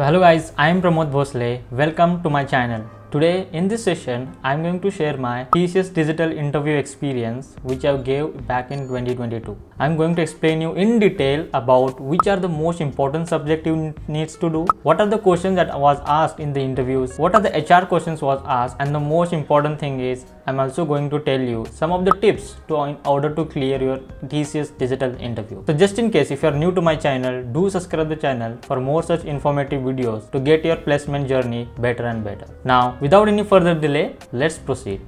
So hello guys, I am Pramod Bhosle. Welcome to my channel. Today in this session, I am going to share my TCS digital interview experience which I gave back in 2022. I am going to explain you in detail about which are the most important subject you needs to do, what are the questions that was asked in the interviews, what are the HR questions was asked and the most important thing is I'm also going to tell you some of the tips to in order to clear your TCS digital interview. So just in case if you are new to my channel, do subscribe the channel for more such informative videos to get your placement journey better and better. Now Without any further delay, let's proceed.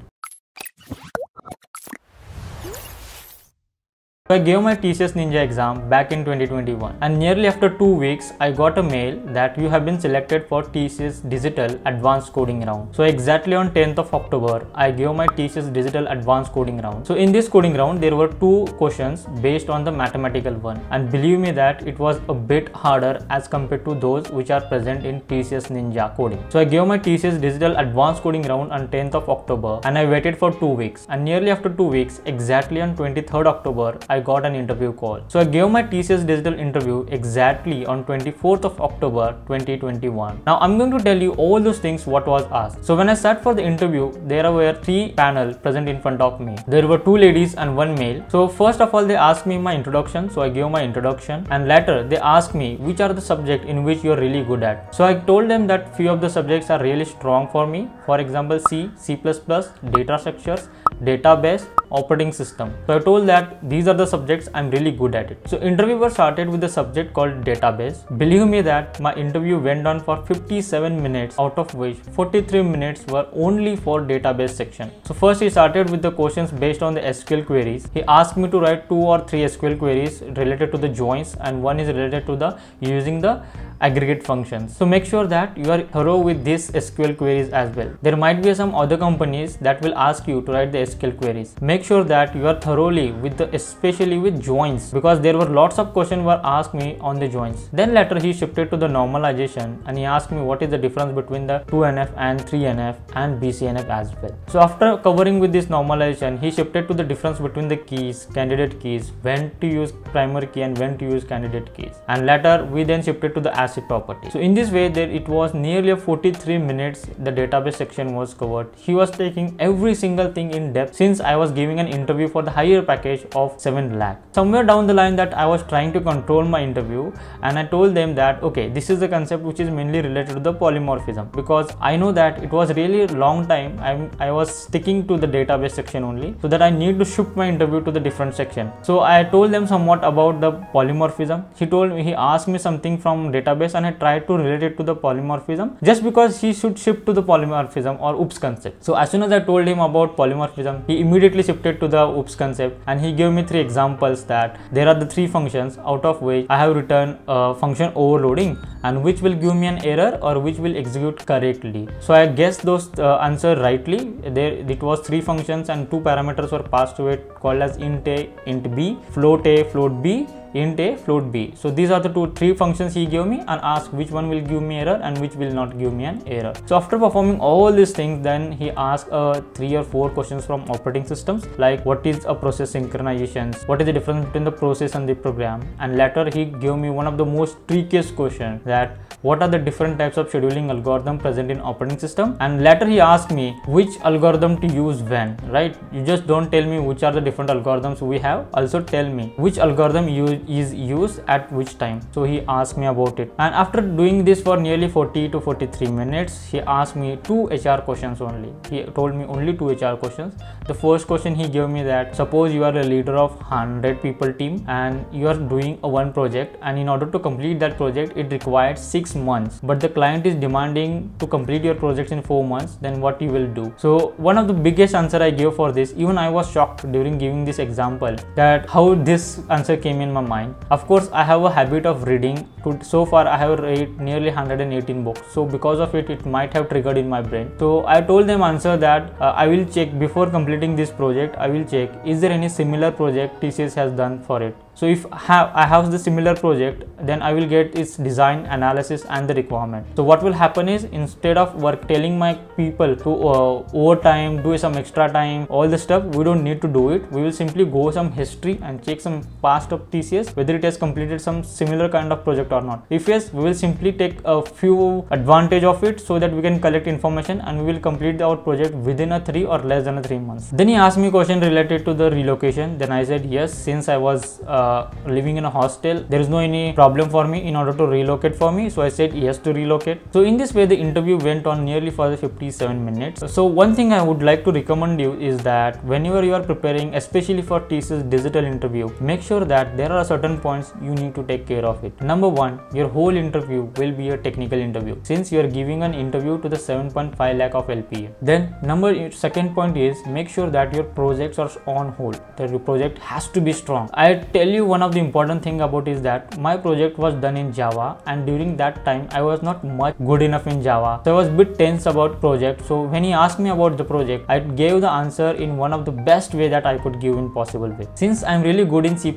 I gave my TCS Ninja exam back in 2021 and nearly after 2 weeks I got a mail that you have been selected for TCS Digital Advanced Coding Round. So exactly on 10th of October I gave my TCS Digital Advanced Coding Round. So in this coding round there were two questions based on the mathematical one and believe me that it was a bit harder as compared to those which are present in TCS Ninja coding. So I gave my TCS Digital Advanced Coding Round on 10th of October and I waited for 2 weeks and nearly after 2 weeks exactly on 23rd October I got an interview call. So I gave my TCS digital interview exactly on 24th of October 2021. Now I'm going to tell you all those things what was asked. So when I sat for the interview, there were three panel present in front of me. There were two ladies and one male. So first of all, they asked me my introduction. So I gave my introduction and later they asked me which are the subject in which you're really good at. So I told them that few of the subjects are really strong for me. For example, C, C++, data structures, database, operating system. So I told that these are the subjects I'm really good at it. So interviewer started with the subject called database. Believe me that my interview went on for 57 minutes out of which 43 minutes were only for database section. So first he started with the questions based on the SQL queries. He asked me to write two or three SQL queries related to the joins and one is related to the using the aggregate functions. So make sure that you are thorough with these SQL queries as well. There might be some other companies that will ask you to write the SQL queries. Make sure that you are thoroughly with the especially with joins because there were lots of questions were asked me on the joins. Then later he shifted to the normalization and he asked me what is the difference between the 2NF and 3NF and BCNF as well. So after covering with this normalization, he shifted to the difference between the keys, candidate keys, when to use primary key and when to use candidate keys. And later we then shifted to the Property. So in this way there it was nearly 43 minutes the database section was covered. He was taking every single thing in depth since I was giving an interview for the higher package of 7 lakh. Somewhere down the line that I was trying to control my interview and I told them that okay this is the concept which is mainly related to the polymorphism because I know that it was really long time I'm, I was sticking to the database section only so that I need to shift my interview to the different section. So I told them somewhat about the polymorphism. He told me he asked me something from database database and I tried to relate it to the polymorphism just because he should shift to the polymorphism or OOPS concept. So as soon as I told him about polymorphism, he immediately shifted to the OOPS concept and he gave me three examples that there are the three functions out of which I have written a function overloading and which will give me an error or which will execute correctly. So I guessed those uh, answer rightly. There it was three functions and two parameters were passed to it called as int a, int b, float a, float b int a float b. So these are the two three functions he gave me and asked which one will give me error and which will not give me an error. So after performing all these things then he asked uh, three or four questions from operating systems like what is a process synchronizations? What is the difference between the process and the program? And later he gave me one of the most trickiest question that what are the different types of scheduling algorithm present in operating system? And later he asked me which algorithm to use when right? You just don't tell me which are the different algorithms we have. Also tell me which algorithm is used at which time. So he asked me about it. And after doing this for nearly 40 to 43 minutes he asked me two hr questions only. He told me only two hr questions. The first question he gave me that suppose you are a leader of 100 people team and you are doing a one project and in order to complete that project it required six months but the client is demanding to complete your projects in four months then what you will do? So one of the biggest answer i gave for this even i was shocked during giving this example that how this answer came in my mind. Of course i have a habit of reading so far i have read nearly 118 books. So because of it it might have triggered in my brain. So i told them answer that uh, i will check before completing this project i will check is there any similar project tcs has done for it so if i have the similar project then i will get its design analysis and the requirement. So what will happen is instead of work telling my people to uh, overtime do some extra time all the stuff we don't need to do it. We will simply go some history and check some past of tcs whether it has completed some similar kind of project or not. If yes we will simply take a few advantage of it so that we can collect information and we will complete our project within a three or less than a three months. Then he asked me question related to the relocation. Then i said yes since i was uh, Uh, living in a hostel there is no any problem for me in order to relocate for me. So i said yes to relocate. So in this way the interview went on nearly for the 57 minutes. So one thing i would like to recommend you is that whenever you are preparing especially for TCS digital interview make sure that there are certain points you need to take care of it. Number one your whole interview will be a technical interview since you are giving an interview to the 7.5 lakh of lpa then number second point is make sure that your projects are on hold. That your project has to be strong. I tell you one of the important thing about is that my project was done in java and during that time i was not much good enough in java. So i was bit tense about project. So when he asked me about the project i gave the answer in one of the best way that i could give in possible way. Since i'm really good in c++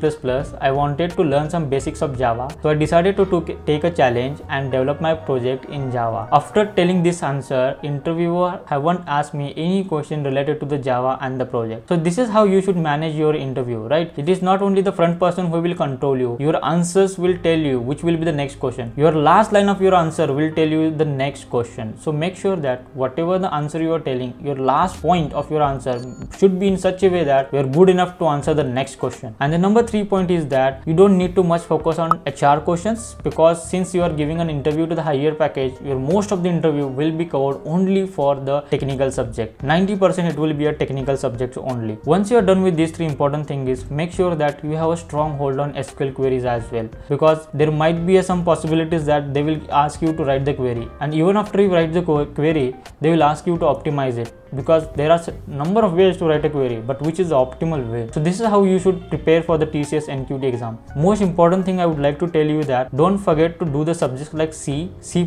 i wanted to learn some basics of java. So i decided to, to take a challenge and develop my project in java. After telling this answer interviewer haven't asked me any question related to the java and the project. So this is how you should manage your interview right? It is not only the front person who will control you. Your answers will tell you which will be the next question. Your last line of your answer will tell you the next question. So make sure that whatever the answer you are telling your last point of your answer should be in such a way that you are good enough to answer the next question. And the number three point is that you don't need to much focus on hr questions because since you are giving an interview to the higher package your most of the interview will be covered only for the technical subject. 90 percent it will be a technical subject only. Once you are done with these three important things is make sure that you have a strong hold on sql queries as well. Because there might be some possibilities that they will ask you to write the query. And even after you write the query they will ask you to optimize it. Because there are a number of ways to write a query but which is the optimal way. So this is how you should prepare for the tcs nqt exam. Most important thing i would like to tell you that don't forget to do the subjects like c c++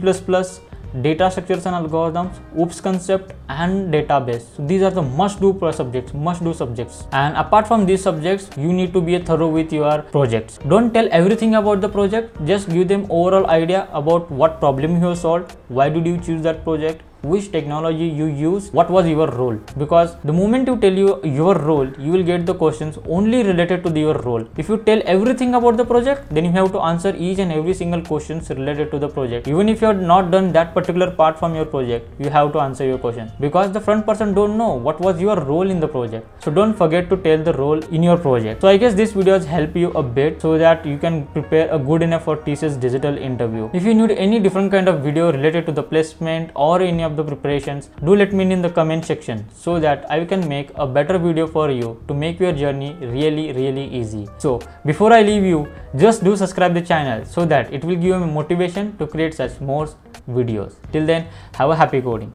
data structures and algorithms oops concept and database. So these are the must do subjects must do subjects. And apart from these subjects you need to be thorough with your projects. Don't tell everything about the project just give them overall idea about what problem you have solved why did you choose that project which technology you use what was your role? Because the moment you tell you your role you will get the questions only related to your role. If you tell everything about the project then you have to answer each and every single questions related to the project. Even if you have not done that particular part from your project you have to answer your question because the front person don't know what was your role in the project. So don't forget to tell the role in your project. So i guess this video has helped you a bit so that you can prepare a good enough for TCS digital interview. If you need any different kind of video related to the placement or any of the preparations, do let me know in the comment section so that I can make a better video for you to make your journey really really easy. So before I leave you, just do subscribe the channel so that it will give you motivation to create such more videos. Till then, have a happy coding.